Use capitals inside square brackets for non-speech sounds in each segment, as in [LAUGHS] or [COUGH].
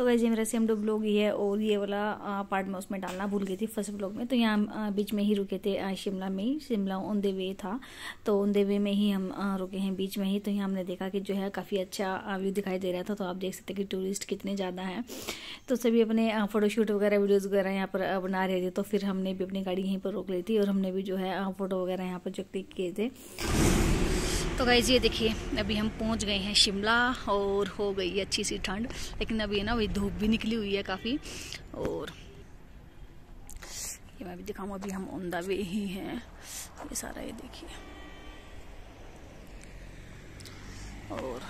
तो वैसे मेरा सेम डो ब्लॉग ही है और ये वाला पार्ट में उसमें डालना भूल गई थी फ़र्स्ट ब्लॉग में। तो यहाँ बीच में ही रुके थे शिमला में ही। शिमला ऑन द वे था। तो ऑन द वे में ही हम रुके हैं बीच में ही। तो यहाँ हमने देखा कि जो है काफ़ी अच्छा व्यू दिखाई दे रहा था। तो आप देख सकते कि टूरिस्ट कितने ज़्यादा हैं। तो सभी अपने फ़ोटोशूट वगैरह वीडियोज़ वगैरह यहाँ पर बना रहे थे। तो फिर हमने भी अपनी गाड़ी यहीं पर रोक ली थी और हमने भी जो है फ़ोटो वगैरह यहाँ पर जो क्लिक किए थे। तो गाइज़ ये देखिए, अभी हम पहुँच गए हैं शिमला और हो गई है अच्छी सी ठंड, लेकिन अभी ना वही धूप भी निकली हुई है काफ़ी। और ये मैं भी दिखाऊँ, अभी हम ऑन द वे ही हैं। ये सारा ये देखिए। और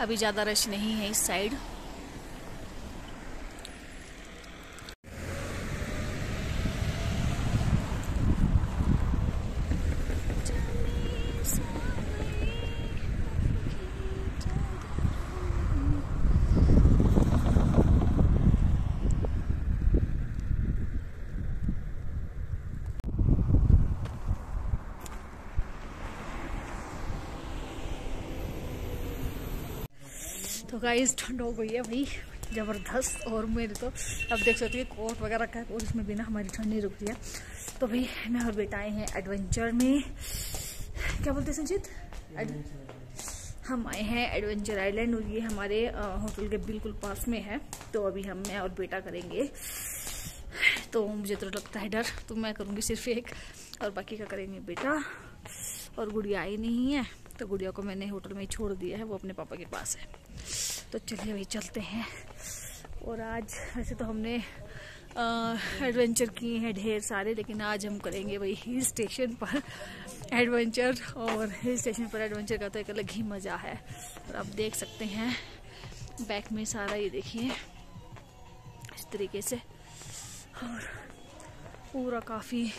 अभी ज़्यादा रश नहीं है इस साइड तो गाइस ठंड हो गई है भाई, ज़बरदस्त। और मेरे तो अब देख सकते हैं कोट वगैरह का और इसमें भी ना हमारी ठंड नहीं रुक रही है तो भाई, मैं और बेटा आए हैं एडवेंचर में। क्या बोलते हैं संजीत? हम आए हैं एडवेंचर आइलैंड और ये हमारे होटल के बिल्कुल पास में है। तो अभी हम, मैं और बेटा करेंगे। तो मुझे तो लगता है डर तो मैं करूँगी सिर्फ़ एक। और बाकी का करेंगे बेटा। और गुड़िया आई नहीं है। तो गुड़िया को मैंने होटल में ही छोड़ दिया है, वो अपने पापा के पास है। तो चलिए भाई चलते हैं। और आज वैसे तो हमने एडवेंचर किए हैं ढेर सारे, लेकिन आज हम करेंगे वही हिल स्टेशन पर एडवेंचर और हिल स्टेशन पर एडवेंचर का तो एक अलग ही मज़ा है। और आप देख सकते हैं बैक में सारा ये देखिए, इस तरीके से। और पूरा काफ़ी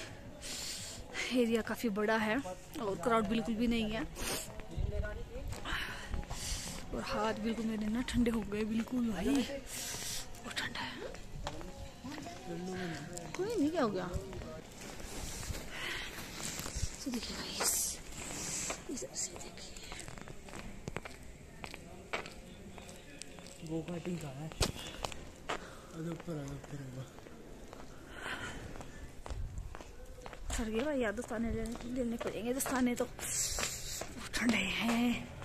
एरिया काफ़ी बड़ा है, और क्राउड बिल्कुल भी नहीं है। और हाथ बिल्कुल मेरे ना ठंडे हो गए बिल्कुल भाई। और ठंडा है। कोई नहीं क्या हो गया? तो देखिए भाई इधर से देखिए। वो कटिंग का है? ऊपर ऊपर होगा सर गया भाई याद दस्ताने लेने पड़ेंगे दस्ताने तो। ठंडे हैं।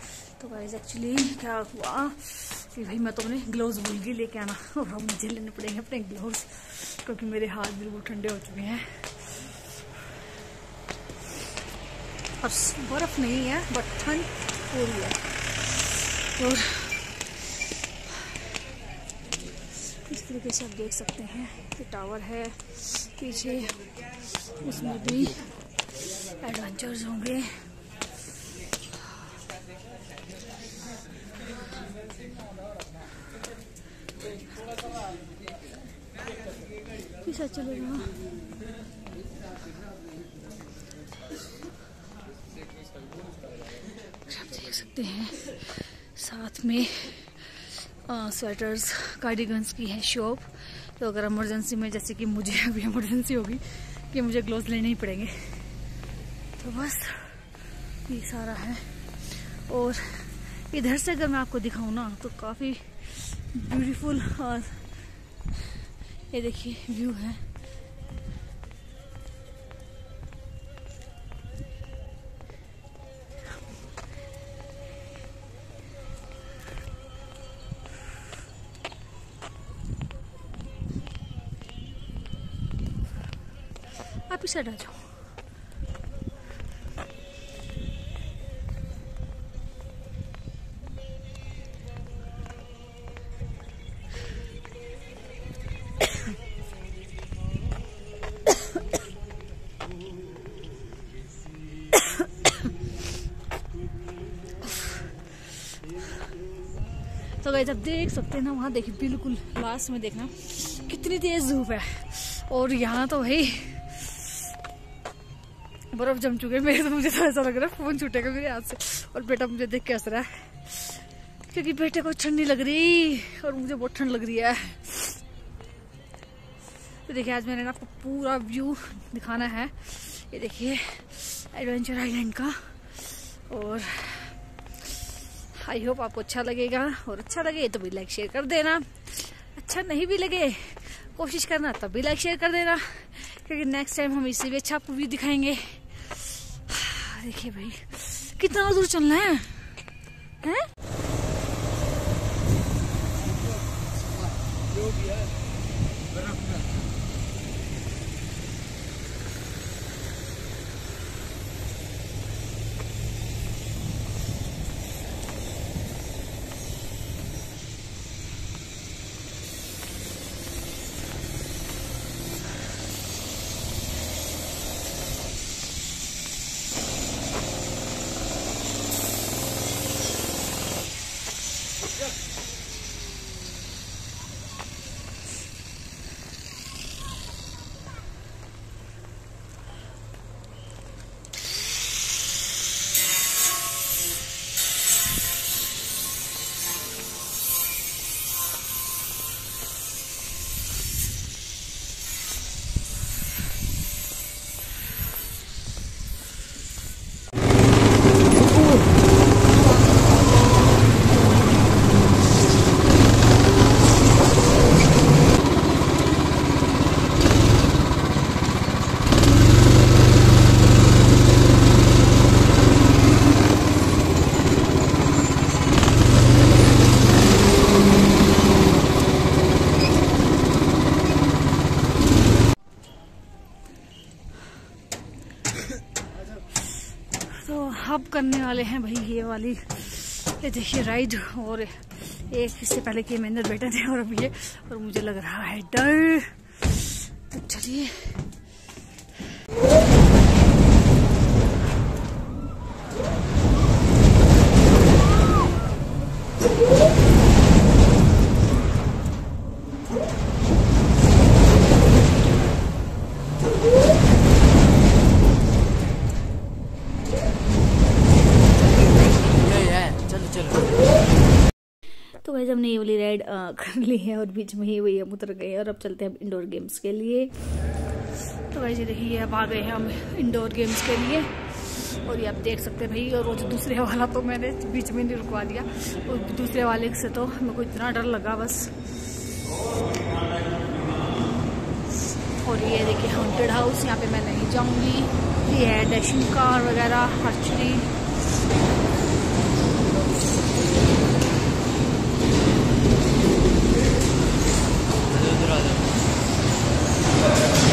तो गाइज़ एक्चुअली क्या हुआ कि भाई मैं तो अपने ग्लोव्स भूल गई, लेके आना। और अब मुझे लेने पड़ेंगे अपने ग्लोव्स क्योंकि मेरे हाथ बिल्कुल ठंडे हो चुके हैं। और बर्फ़ नहीं है बट ठंड हो रही है। और इस तरीके से आप देख सकते हैं कि टावर है, पीछे उसमें भी एडवेंचर्स होंगे। आप देख सकते हैं साथ में आ, स्वेटर्स कार्डिगन्स की है शॉप तो अगर इमरजेंसी में जैसे कि मुझे अभी इमरजेंसी होगी कि मुझे ग्लोव्स लेने ही पड़ेंगे। तो बस ये सारा है। और इधर से अगर मैं आपको दिखाऊँ ना तो काफ़ी ब्यूटीफुल और ये देखिए व्यू है। आप इस साइड आ जाओ। गए, जब देख सकते हैं ना, वहाँ देखिए बिल्कुल लास्ट में देखना, कितनी तेज धूप है। और यहाँ तो भाई, बर्फ़ जम चुके मेरे तो मुझे तो ऐसा लग रहा है, फ़ोन छूटेगा मेरे हाथ से। और बेटा, मुझे देख के हंस रहा है। क्योंकि बेटे को ठंड नहीं लग रही, और मुझे बहुत ठंड लग रही है। तो देखिए, आज मैंने आपको पूरा व्यू दिखाना है। ये देखिए, एडवेंचर आइलैंड का। और आई होप आपको अच्छा लगेगा और अच्छा लगे तो भी लाइक शेयर कर देना। अच्छा नहीं भी लगे, कोशिश करना, तब भी लाइक शेयर कर देना। क्योंकि नेक्स्ट टाइम हम इससे भी अच्छा आपको व्यू दिखाएँगे। देखिए भाई, कितना दूर चलना है? हैं? तो अब करने वाले हैं भाई ये वाली। ये देखिए राइड, और एक इससे पहले कि अंदर बैठे थे और अब ये, और मुझे लग रहा है डर। तो चलिए। वैसे हमने ये वाली राइड [LAUGHS] कर ली है और बीच में ही वही हम उतर गए और अब चलते हैं इंडोर गेम्स के लिए। तो वैसे देखिए, अब आ गए हैं हम इंडोर गेम्स के लिए। और ये आप देख सकते हैं भाई, और वो जो दूसरे वाला तो मैंने बीच में नहीं रुकवा दिया। और दूसरे वाले से तो मेरे को इतना डर लगा बस। और ये देखिए हॉन्टेड हाउस यहाँ पे मैं नहीं जाऊँगी। ये है डैशिंग कार वगैरह उधर आ जाओ फनी हो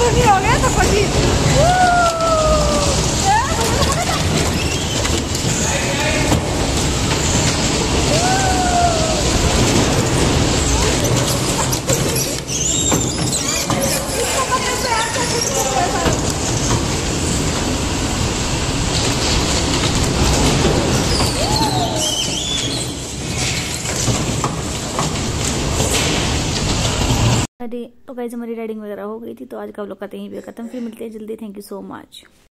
गया तो फनी अरे गाइज़ हमारी राइडिंग वगैरह हो गई थी तो आज का व्लॉग का यहीं पे खत्म। फिर मिलते हैं जल्दी। Thank you so much